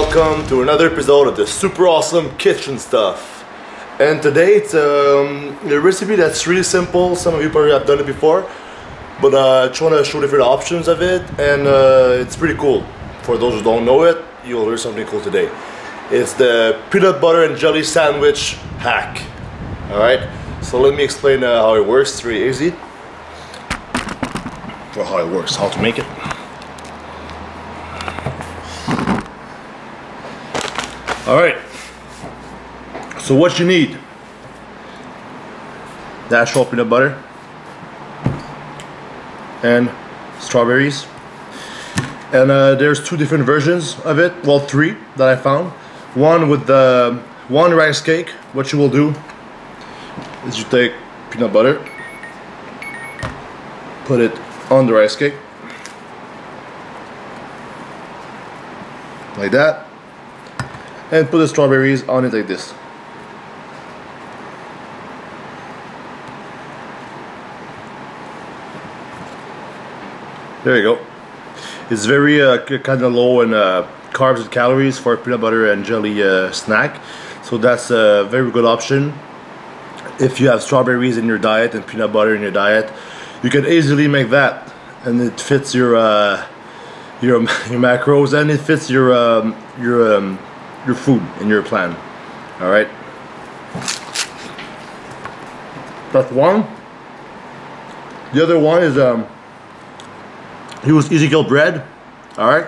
welcome to another episode of the super awesome kitchen stuff. And today it's um, a recipe that's really simple. Some of you probably have done it before, but uh, I just want to show different options of it, and uh, it's pretty cool. For those who don't know it, you'll learn something cool today. It's the peanut butter and jelly sandwich hack. All right, so let me explain uh, how it works. It's really easy. for how it works, how to make it. All right. So what you need? Dash Natural peanut butter and strawberries. And uh, there's two different versions of it. Well, three that I found. One with the one rice cake. What you will do is you take peanut butter, put it on the rice cake, like that and put the strawberries on it like this. There you go. It's very uh, kind of low in uh, carbs and calories for peanut butter and jelly uh, snack. So that's a very good option. If you have strawberries in your diet and peanut butter in your diet, you can easily make that and it fits your uh, your, your macros and it fits your um, your um, your food in your plan. All right. That's one. The other one is um, use Ezekiel bread. All right.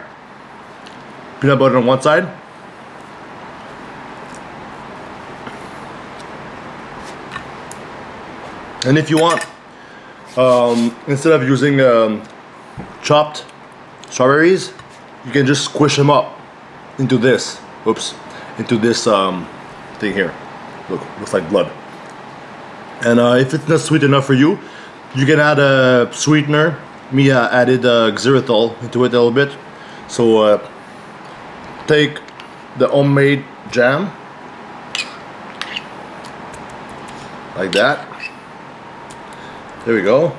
Peanut butter on one side. And if you want, um, instead of using um, chopped strawberries, you can just squish them up into this oops, into this um, thing here. Look, looks like blood. And uh, if it's not sweet enough for you, you can add a sweetener. Uh, added uh, xylitol into it a little bit. So uh, take the homemade jam, like that. There we go.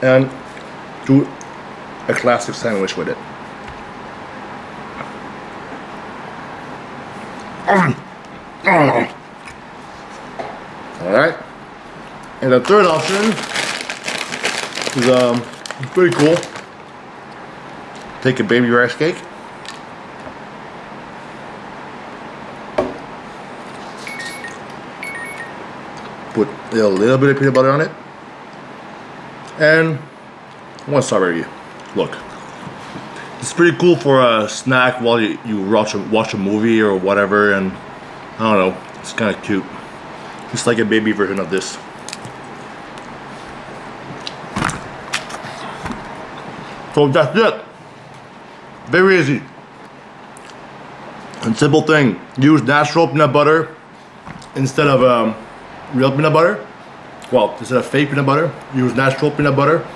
And do a classic sandwich with it. Alright. And the third option is um pretty cool. Take a baby rice cake. Put a little bit of peanut butter on it. And one strawberry look. It's pretty cool for a snack while you, you watch, a, watch a movie or whatever and I don't know, it's kind of cute. It's like a baby version of this. So that's it. Very easy. And simple thing, use natural peanut butter instead of um, real peanut butter. Well, instead of fake peanut butter, use natural peanut butter.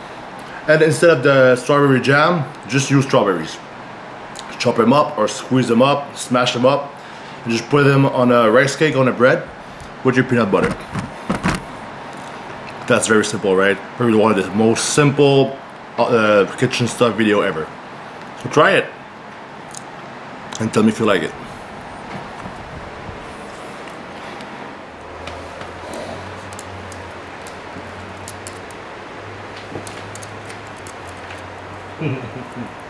And instead of the strawberry jam, just use strawberries. Chop them up or squeeze them up, smash them up, and just put them on a rice cake on a bread with your peanut butter. That's very simple, right? Probably one of the most simple uh, kitchen stuff video ever. So try it and tell me if you like it. フフフフ。